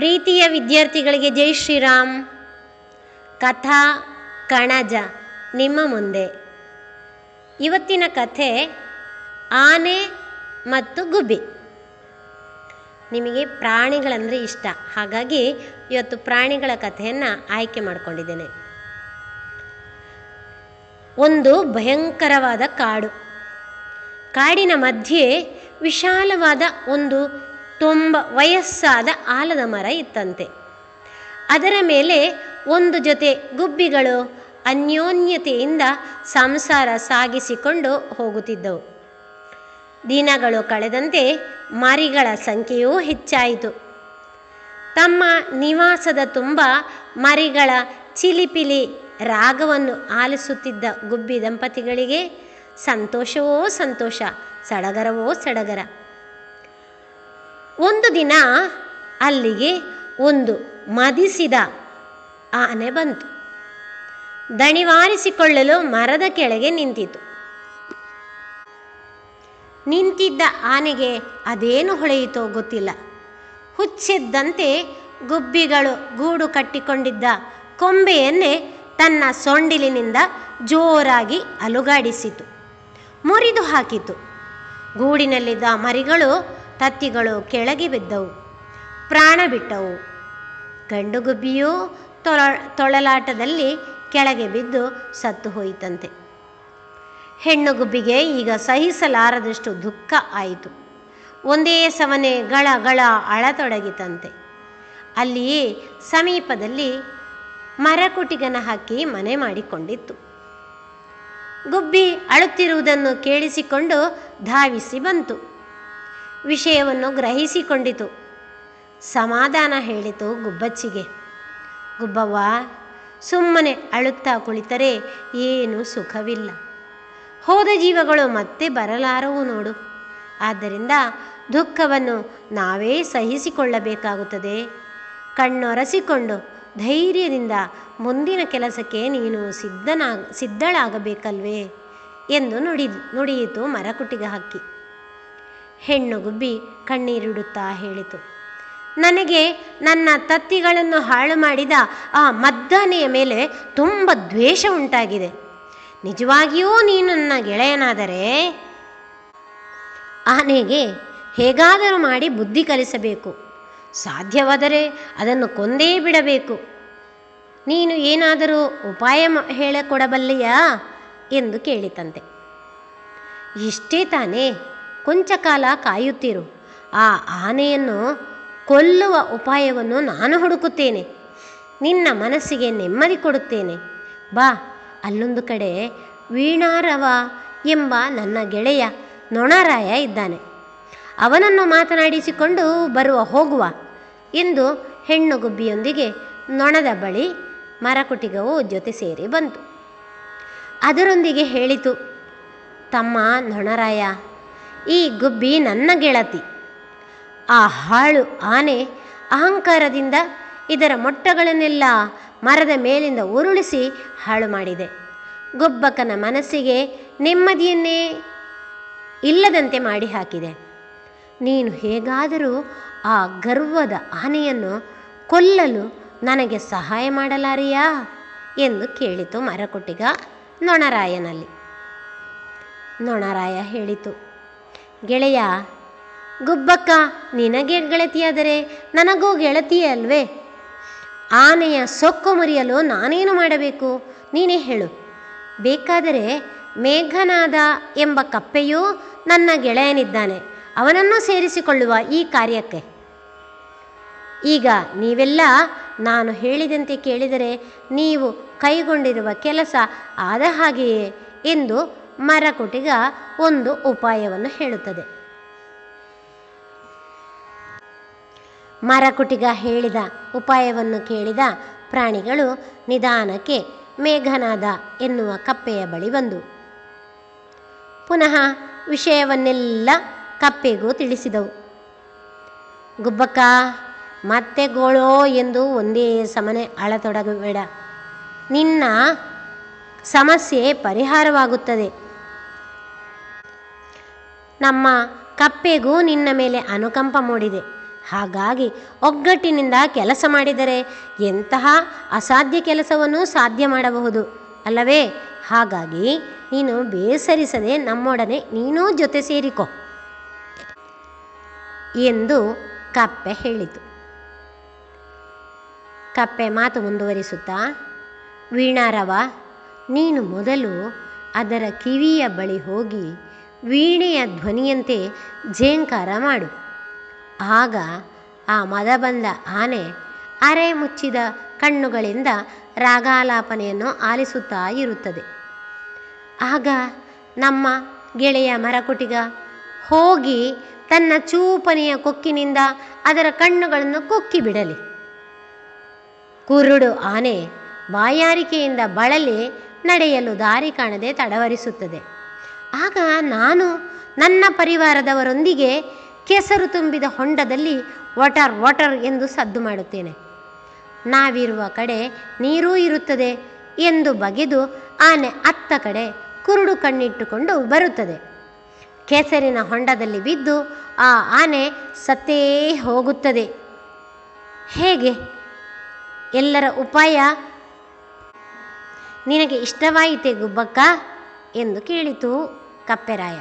ಪ್ರೀತಿಯ ವಿದ್ಯಾರ್ಥಿಗಳಿಗೆ ಜೈ ಶ್ರೀರಾಮ್. ಕಥಾ, ಕಣಜ, ನಿಮ್ಮ ಮುಂದೆ. ಇವತ್ತಿನ ಕಥೆ, ಆನೆ ಮತ್ತು ಗುಬ್ಬಿ. ನಿಮಗೆ ಪ್ರಾಣಿಗಳಂದರೆ ಇಷ್ಟ. ಹಾಗಾಗಿ ಇವತ್ತು ಪ್ರಾಣಿಗಳ ಕಥೆಯನ್ನು ಆಯ್ಕೆ ಮಾಡಿಕೊಂಡಿದ್ದೇನೆ. ಒಂದು ಭಯಂಕರವಾದ ಕಾಡು. ಕಾಡಿನ ಮಧ್ಯೆ ವಿಶಾಲವಾದ ಒಂದು ತುಂಬ ವಯಸ್ಸಾದ ಆಲದ ಮರ ಇತ್ತಂತೆ. ಅದರ ಮೇಲೆ ಒಂದು ಜೊತೆ ಗುಬ್ಬಿಗಳು ಅನ್ಯೋನ್ಯತೆಯಿಂದ ಸಂಸಾರ ಸಾಗಿಸಿಕೊಂಡು ಹೋಗುತ್ತಿದ್ದವು. ದಿನಗಳು ಕಳೆದಂತೆ ಮರಿಗಳ ಸಂಖ್ಯೆಯೂ ಹೆಚ್ಚಾಯಿತು. ತಮ್ಮ ನಿವಾಸದ ತುಂಬ ಮರಿಗಳ ಚಿಲಿಪಿಲಿ ರಾಗವನ್ನು ಆಲಿಸುತ್ತಿದ್ದ ಗುಬ್ಬಿ ದಂಪತಿಗಳಿಗೆ ಸಂತೋಷವೋ ಸಂತೋಷ, ಸಡಗರವೋ ಸಡಗರ. ಒಂದು ದಿನ ಅಲ್ಲಿಗೆ ಒಂದು ಮದಿಸಿದ ಆನೆ ಬಂತು. ದಣಿವಾರಿಸಿಕೊಳ್ಳಲು ಮರದ ಕೆಳಗೆ ನಿಂತಿತು. ನಿಂತಿದ್ದ ಆನೆಗೆ ಅದೇನು ಹೊಳೆಯಿತೋ ಗೊತ್ತಿಲ್ಲ. ಹುಚ್ಚಿದ್ದಂತೆ ಗುಬ್ಬಿಗಳು ಗೂಡು ಕಟ್ಟಿಕೊಂಡಿದ್ದ ಕೊಂಬೆಯನ್ನೇ ತನ್ನ ಸೊಂಡಿಲಿನಿಂದ ಜೋರಾಗಿ ಅಲುಗಾಡಿಸಿತು. ಮುರಿದು ಹಾಕಿತು. ಗೂಡಿನಲ್ಲಿದ್ದ ಮರಿಗಳು ತತ್ತಿಗಳು ಕೆಳಗೆ ಬಿದ್ದವು. ಪ್ರಾಣ ಬಿಟ್ಟವು. ಗಂಡುಗುಬ್ಬಿಯೂ ತೊಳ, ತೊಳಲಾಟದಲ್ಲಿ ಕೆಳಗೆ ಬಿದ್ದು ಸತ್ತು ಹೋಯಿತಂತೆ. ಹೆಣ್ಣು ಗುಬ್ಬಿಗೆ ಈಗ ಸಹಿಸಲಾರದಷ್ಟು ದುಃಖ ಆಯಿತು. ಒಂದೇ ಸವನೆ ಗಳ ಗಳ ಅಳತೊಡಗಿತಂತೆ. ಅಲ್ಲಿಯೇ ಸಮೀಪದಲ್ಲಿ ಮರಕುಟಿಗನ ಹಾಕಿ ಮನೆ ಮಾಡಿಕೊಂಡಿತ್ತು. ಗುಬ್ಬಿ ಅಳುತ್ತಿರುವುದನ್ನು ಕೇಳಿಸಿಕೊಂಡು ಧಾವಿಸಿ ಬಂತು. ವಿಷಯವನ್ನು ಗ್ರಹಿಸಿಕೊಂಡಿತು. ಸಮಾಧಾನ ಹೇಳಿತು ಗುಬ್ಬಚ್ಚಿಗೆ. ಗುಬ್ಬವ್ವ, ಸುಮ್ಮನೆ ಅಳುತ್ತಾ ಕುಳಿತರೆ ಏನು ಸುಖವಿಲ್ಲ. ಹೋದ ಜೀವಗಳು ಮತ್ತೆ ಬರಲಾರವು ನೋಡು. ಆದ್ದರಿಂದ ದುಃಖವನ್ನು ನಾವೇ ಸಹಿಸಿಕೊಳ್ಳಬೇಕಾಗುತ್ತದೆ. ಕಣ್ಣೊರೆಸಿಕೊಂಡು ಧೈರ್ಯದಿಂದ ಮುಂದಿನ ಕೆಲಸಕ್ಕೆ ನೀನು ಸಿದ್ಧನಾಗ ಸಿದ್ಧಳಾಗಬೇಕಲ್ವೇ ಎಂದು ನುಡಿ, ನುಡಿಯಿತು ಮರಕುಟಿಗ ಹಕ್ಕಿ ಹೆಣ್ಣು ಗುಬ್ಬಿ ಕಣ್ಣೀರಿಡುತ್ತಾ ಹೇಳಿತು. ನನಗೆ ನನ್ನ ತತ್ತಿಗಳನ್ನು ಹಾಳು ಮಾಡಿದ ಆ ಮದ್ದಾನೆಯ ಮೇಲೆ ತುಂಬ ದ್ವೇಷ ಉಂಟಾಗಿದೆ. ನಿಜವಾಗಿಯೂ ನೀನು ನನ್ನ ಗೆಳೆಯನಾದರೆ? ಆನೆಗೆ ಹೇಗಾದರೂ ಮಾಡಿ ಬುದ್ಧಿ ಕಲಿಸಬೇಕು. ಸಾಧ್ಯವಾದರೆ ಅದನ್ನು ಕೊಂದೇ ಬಿಡಬೇಕು. ನೀನು ಏನಾದರೂ ಉಪಾಯ ಹೇಳಿಕೊಡಬಲ್ಲೆಯಾ? ಎಂದು ಕೇಳಿತಂತೆ. ಇಷ್ಟೇ ತಾನೇ. ಕೊಂಚ ಕಾಲ ಕಾಯುತ್ತಿರು. ಆ ಆನೆಯನ್ನು ಕೊಲ್ಲುವ ಉಪಾಯವನ್ನು ನಾನು ಹುಡುಕುತ್ತೇನೆ. ನಿನ್ನ ಮನಸ್ಸಿಗೆ ನೆಮ್ಮದಿ ಕೊಡುತ್ತೇನೆ. ಬಾ, ಅಲ್ಲೊಂದು ಕಡೆ ವೀಣಾರವ ಎಂಬ ನನ್ನ ಗೆಳೆಯ ನೊಣರಾಯ ಇದ್ದಾನೆ. ಅವನನ್ನು ಮಾತನಾಡಿಸಿಕೊಂಡು ಬರುವ ಹೋಗುವ ಎಂದು ಹೆಣ್ಣು ಗುಬ್ಬಿಯೊಂದಿಗೆ ನೊಣದ ಬಳಿ ಮರಕುಟಿಗವು ಜೊತೆ ಸೇರಿ ಬಂತು. ಅದರೊಂದಿಗೆ ಹೇಳಿತು, ತಮ್ಮ ನೊಣರಾಯ ಈ ಗುಬ್ಬಿ ನನ್ನ ಗೆಳತಿ. ಆ ಹಾಳು, ಆನೆ ಅಹಂಕಾರದಿಂದ ಇದರ ಮೊಟ್ಟಗಳನ್ನೆಲ್ಲ ಮರದ ಮೇಲಿಂದ ಉರುಳಿಸಿ ಹಾಳು ಮಾಡಿದೆ. ಗುಬ್ಬಕ್ಕನ ಮನಸ್ಸಿಗೆ ನೆಮ್ಮದಿಯನ್ನೇ ಇಲ್ಲದಂತೆ ಮಾಡಿ ಹಾಕಿದೆ. ನೀನು ಹೇಗಾದರೂ ಆ ಗರ್ವದ ಆನೆಯನ್ನು ಕೊಲ್ಲಲು ನನಗೆ ಸಹಾಯ ಮಾಡಲಾರಿಯಾ? ಎಂದು ಕೇಳಿತು ಮರಕುಟಿಗ ನೊಣರಾಯನಲ್ಲಿ. ನೊಣರಾಯ ಹೇಳಿತು ಗೆಳೆಯ, ಗುಬ್ಬಕ್ಕ, ನಿನಗೆ ಗೆಳತಿಯಾದರೆ ನನಗೂ ಗೆಳತಿಯೇ ಅಲ್ವೇ? ಆನೆಯ ಸೊಕ್ಕು ಮುರಿಯಲು ನಾನೇನು ಮಾಡಬೇಕು? ನೀನೇ ಹೇಳು. ಬೇಕಾದರೆ ಮೇಘನಾದ ಎಂಬ ಕಪ್ಪೆಯೂ ನನ್ನ ಗೆಳೆಯನಿದ್ದಾನೆ. ಅವನನ್ನು ಸೇರಿಸಿಕೊಳ್ಳುವ ಈ ಕಾರ್ಯಕ್ಕೆ. ಈಗ ನೀವೆಲ್ಲ ನಾನು ಹೇಳಿದಂತೆ ಕೇಳಿದರೆ ನೀವು ಕೈಗೊಂಡಿರುವ ಕೆಲಸ ಆದ ಹಾಗೆಯೇ ಎಂದು ಮರಕುಟಿಗ ಒಂದು ಉಪಾಯವನ್ನು ಹೇಳುತ್ತದೆ. ಮರಕುಟಿಗ ಹೇಳಿದ ಉಪಾಯವನ್ನು ಕೇಳಿದ ಪ್ರಾಣಿಗಳು ನಿಧಾನಕ್ಕೆ ಮೇಘನಾದ ಎನ್ನುವ ಕಪ್ಪೆಯ ಬಳಿ ಬಂದು, ಪುನಃ ವಿಷಯವನ್ನೆಲ್ಲ ಕಪ್ಪೆಗೂ ತಿಳಿಸಿದವು. ಗುಬ್ಬಕ್ಕ, ಮತ್ತೆ ಗೋಳೋ ಎಂದು ಒಂದೇ ಸಮನೆ ಅಳತೊಡಗಬೇಡ. ನಿನ್ನ ಸಮಸ್ಯೆ ಪರಿಹಾರವಾಗುತ್ತದೆ. ನಮ್ಮ ಕಪ್ಪೆಗೂ ನಿನ್ನ ಮೇಲೆ ಅನುಕಂಪ ಮೂಡಿದೆ. ಹಾಗಾಗಿ ಒಗ್ಗಟ್ಟಿನಿಂದ ಕೆಲಸ ಮಾಡಿದರೆ ಎಂತಹ ಅಸಾಧ್ಯ ಕೆಲಸವನ್ನು ಸಾಧ್ಯ ಮಾಡಬಹುದು. ಅಲ್ಲವೇ? ಹಾಗಾಗಿ ನೀನು ಬೇಸರಿಸದೆ ನಮ್ಮೊಡನೆ ನೀನೂ ಜೊತೆ ಸೇರಿಕೊ ಎಂದು ಕಪ್ಪೆ ಹೇಳಿತು. ಕಪ್ಪೆ ಮಾತು ಮುಂದುವರಿಸುತ್ತಾ ವೀಣಾರವ ನೀನು ಮೊದಲು ಅದರ ಕಿವಿಯ ಬಳಿ ಹೋಗಿ ವೀಣೆಯ ಧ್ವನಿಯಂತೆ ಝೇಂಕಾರ ಮಾಡು. ಆಗ ಆ ಮದ ಬಂದ ಆನೆ ಅರೆ ಮುಚ್ಚಿದ ಕಣ್ಣುಗಳಿಂದ ರಾಗಾಲಾಪನೆಯನ್ನು ಆಲಿಸುತ್ತಾ ಇರುತ್ತದೆ. ಆಗ ನಮ್ಮ ಗೆಳೆಯ ಮರಕುಟಿಗ ಹೋಗಿ ತನ್ನ ಚೂಪನೆಯ ಕೊಕ್ಕಿನಿಂದ ಅದರ ಕಣ್ಣುಗಳನ್ನು ಕೊಕ್ಕಿ ಬಿಡಲಿ. ಕುರುಡು ಆನೆ ಬಾಯಾರಿಕೆಯಿಂದ ಬಳಲಿ ನಡೆಯಲು ದಾರಿ ಕಾಣದೆ ತಡವರಿಸುತ್ತದೆ. ಆಗ ನಾನು ನನ್ನ ಪರಿವಾರದವರೊಂದಿಗೆ ಕೆಸರು ತುಂಬಿದ ಹೊಂಡದಲ್ಲಿ ವಾಟರ್ ವಾಟರ್ ಎಂದು ಸದ್ದು ಮಾಡುತ್ತೇನೆ. ನಾವಿರುವ ಕಡೆ ನೀರೂ ಇರುತ್ತದೆ ಎಂದು ಬಗೆದು ಆನೆ ಅತ್ತ ಕಡೆ ಕುರುಡು ಕಣ್ಣಿಟ್ಟುಕೊಂಡು ಬರುತ್ತದೆ. ಕೆಸರಿನ ಹೊಂಡದಲ್ಲಿ ಬಿದ್ದು ಆ ಆನೆ ಸತ್ತೇ ಹೋಗುತ್ತದೆ. ಹೇಗೆ? ಎಲ್ಲರ ಉಪಾಯ? ನಿನಗೆ ಇಷ್ಟವಾಯಿತೆ ಗುಬ್ಬಕ್ಕ? ಎಂದು ಕೇಳಿತು ಕಪ್ಪೆರಾಯ.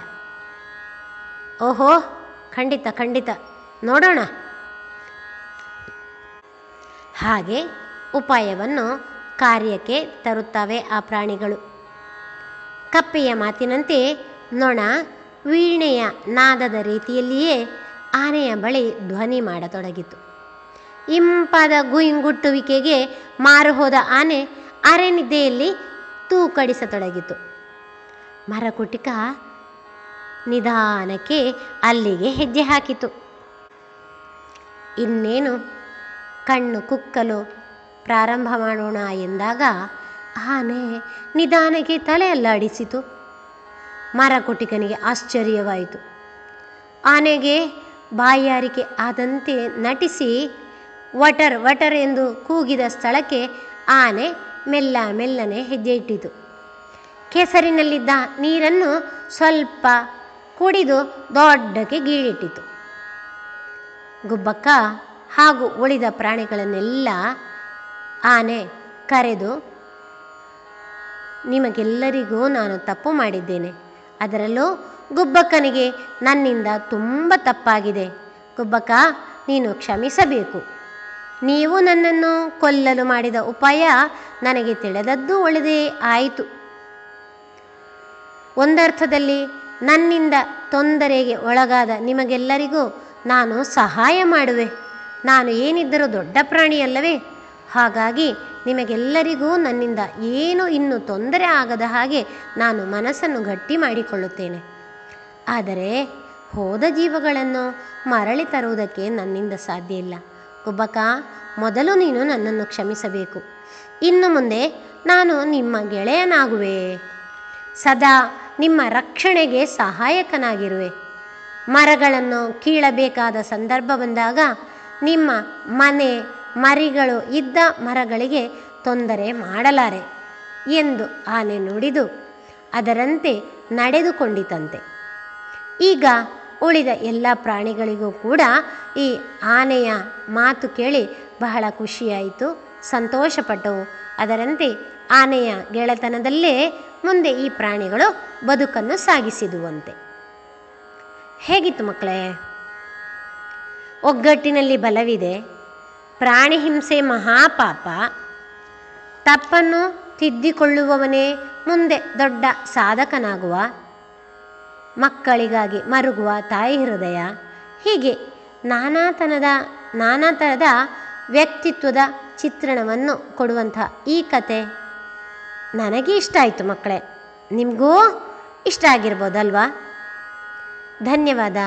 ಓಹೋ, ಖಂಡಿತ ಖಂಡಿತ. ನೋಡೋಣ. ಹಾಗೆ ಉಪಾಯವನ್ನು ಕಾರ್ಯಕ್ಕೆ ತರುತ್ತವೆ ಆ ಪ್ರಾಣಿಗಳು. ಕಪ್ಪೆಯ ಮಾತಿನಂತೆ, ನೊಣ ವೀಣೆಯ ನಾದದ ರೀತಿಯಲ್ಲಿಯೇ ಆನೆಯ ಬಳಿ ಧ್ವನಿ ಮಾಡತೊಡಗಿತು. ಇಂಪಾದ ಗುಯಿಂಗುಟ್ಟುವಿಕೆಗೆ ಮಾರು ಹೋದ ಆನೆ ಅರೆನಿದ್ದೆಯಲ್ಲಿ ತೂಕಡಿಸತೊಡಗಿತು. ಮರಕುಟಿಕ ನಿಧಾನಕ್ಕೆ ಅಲ್ಲಿಗೆ ಹೆಜ್ಜೆ ಹಾಕಿತು. ಇನ್ನೇನು? ಕಣ್ಣು ಕುಕ್ಕಲು ಪ್ರಾರಂಭ ಮಾಡೋಣ ಎಂದಾಗ ಆನೆ ನಿಧಾನಕ್ಕೆ ತಲೆಯಲ್ಲಾಡಿಸಿತು. ಮರಕುಟಿಕನಿಗೆ ಆಶ್ಚರ್ಯವಾಯಿತು. ಆನೆಗೆ ಬಾಯಾರಿಕೆ ಆದಂತೆ ನಟಿಸಿ ವಟರ್ ವಟರ್ ಎಂದು ಕೂಗಿದ ಸ್ಥಳಕ್ಕೆ ಆನೆ ಮೆಲ್ಲ ಮೆಲ್ಲನೆ ಹೆಜ್ಜೆ ಇಟ್ಟಿತು. ಕೆಸರಿನಲ್ಲಿದ್ದ ನೀರನ್ನು ಸ್ವಲ್ಪ ಕುಡಿದು ದೊಡ್ಡಕ್ಕೆ ಗೀಳಿಟ್ಟಿತು. ಗುಬ್ಬಕ್ಕ ಹಾಗೂ ಉಳಿದ ಪ್ರಾಣಿಗಳನ್ನೆಲ್ಲ ಆನೆ ಕರೆದು, ನಿಮಗೆಲ್ಲರಿಗೂ ನಾನು ತಪ್ಪು ಮಾಡಿದ್ದೇನೆ. ಅದರಲ್ಲೂ ಗುಬ್ಬಕ್ಕನಿಗೆ ನನ್ನಿಂದ ತುಂಬ ತಪ್ಪಾಗಿದೆ. ಗುಬ್ಬಕ್ಕ, ನೀನು ಕ್ಷಮಿಸಬೇಕು. ನೀವು ನನ್ನನ್ನು ಕೊಲ್ಲಲು ಮಾಡಿದ ಉಪಾಯ ನನಗೆ ತಿಳಿದದ್ದು ಒಳ್ಳೆದೇ ಆಯಿತು. ಒಂದರ್ಥದಲ್ಲಿ ನನ್ನಿಂದ ತೊಂದರೆಗೆ ಒಳಗಾದ ನಿಮಗೆಲ್ಲರಿಗೂ ನಾನು ಸಹಾಯ ಮಾಡುವೆ. ನಾನು ಏನಿದ್ದರೂ ದೊಡ್ಡ ಪ್ರಾಣಿಯಲ್ಲವೇ? ಹಾಗಾಗಿ ನಿಮಗೆಲ್ಲರಿಗೂ ನನ್ನಿಂದ ಏನು ಇನ್ನು ತೊಂದರೆ ಆಗದ ಹಾಗೆ ನಾನು ಮನಸ್ಸನ್ನು ಗಟ್ಟಿ ಮಾಡಿಕೊಳ್ಳುತ್ತೇನೆ. ಆದರೆ ಹೋದ ಜೀವಗಳನ್ನು ಮರಳಿ ತರುವುದಕ್ಕೆ ನನ್ನಿಂದ ಸಾಧ್ಯ ಇಲ್ಲ. ಒಬ್ಬಕ ಮೊದಲು ನೀನು ನನ್ನನ್ನು ಕ್ಷಮಿಸಬೇಕು. ಇನ್ನು ಮುಂದೆ ನಾನು ನಿಮ್ಮ ಗೆಳೆಯನಾಗುವೆ. ಸದಾ ನಿಮ್ಮ ರಕ್ಷಣೆಗೆ ಸಹಾಯಕನಾಗಿರುವೆ. ಮರಗಳನ್ನು ಕೀಳಬೇಕಾದ ಸಂದರ್ಭ ಬಂದಾಗ ನಿಮ್ಮ ಮನೆ, ಮರಿಗಳು ಇದ್ದ ಮರಗಳಿಗೆ ತೊಂದರೆ ಮಾಡಲಾರೆ ಎಂದು ಆನೆ ನುಡಿದು ಅದರಂತೆ ನಡೆದುಕೊಂಡಿತಂತೆ. ಈಗ ಉಳಿದ ಎಲ್ಲ ಪ್ರಾಣಿಗಳಿಗೂ ಕೂಡ ಈ ಆನೆಯ ಮಾತು ಕೇಳಿ ಬಹಳ ಖುಷಿಯಾಯಿತು, ಸಂತೋಷಪಟ್ಟವು. ಅದರಂತೆ ಆನೆಯ ಗೆಳೆತನದಲ್ಲೇ ಮುಂದೆ ಈ ಪ್ರಾಣಿಗಳು ಬದುಕನ್ನು ಸಾಗಿಸಿದುವಂತೆ. ಹೇಗಿತ್ತು ಮಕ್ಕಳೇ? ಒಗ್ಗಟ್ಟಿನಲ್ಲಿ ಬಲವಿದೆ, ಪ್ರಾಣಿ ಹಿಂಸೆ ಮಹಾಪಾಪ. ತಪ್ಪನ್ನು ತಿದ್ದಿಕೊಳ್ಳುವವನೇ ಮುಂದೆ ದೊಡ್ಡ ಸಾಧಕನಾಗುವ, ಮಕ್ಕಳಿಗಾಗಿ ಮರುಗುವ ತಾಯಿ ಹೃದಯ. ಹೀಗೆ ನಾನಾತನದ ವ್ಯಕ್ತಿತ್ವದ ಚಿತ್ರಣವನ್ನು ಕೊಡುವಂಥ ಈ ಕತೆ. ನನಗೆ ಇಷ್ಟ ಆಯಿತು ಮಕ್ಕಳೇ. ನಿಮಗೂ ಇಷ್ಟ ಆಗಿರ್ಬೋದಲ್ವಾ? ಧನ್ಯವಾದ.